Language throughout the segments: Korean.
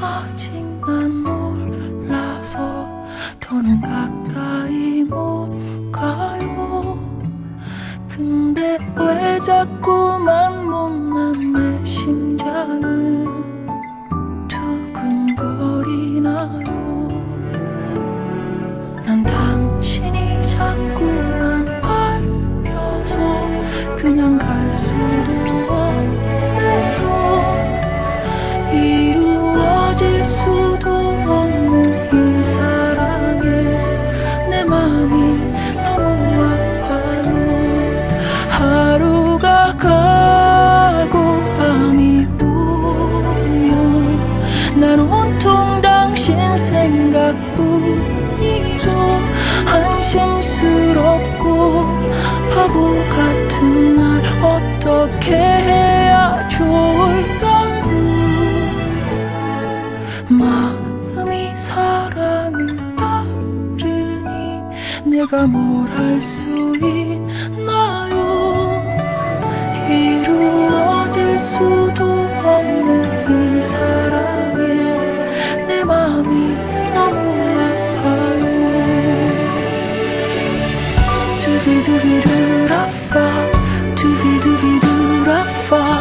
아직 난 몰라서 더는 가까이 못 가요. 근데 왜 자꾸만 못난 내 심장을 가 가고 밤이 오면 난 온통 당신 생각뿐이죠 한심스럽고 바보 같은 날 어떻게 해야 좋을까요? 마음이 사랑을 따르니 내가 뭘 할 수 있나 수도 없는 이 사랑에 내 마음이 너무 아파요. 두비두비두라파 두비두비두라파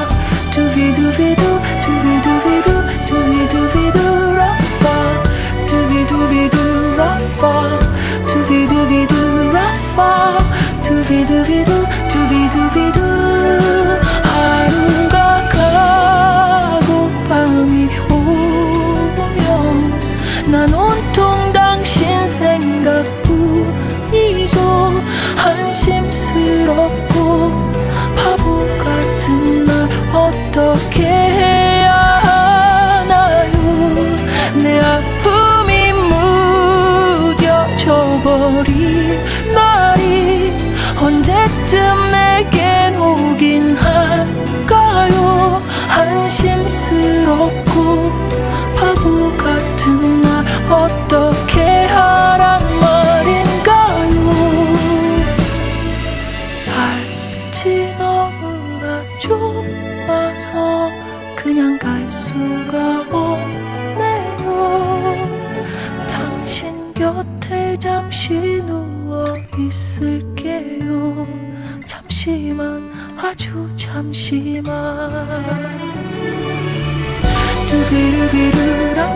난 온통 당신 생각뿐이죠. 한심스럽고 바보 같은 날 어떻게 해야 하나요? 내 아픔이 무뎌져 버릴 날이 언제쯤 달빛이 너무나 좋아서 그냥 갈 수가 없네요. 당신 곁에 잠시 누워 있을게요. 잠시만 아주 잠시만. 두비루비루라파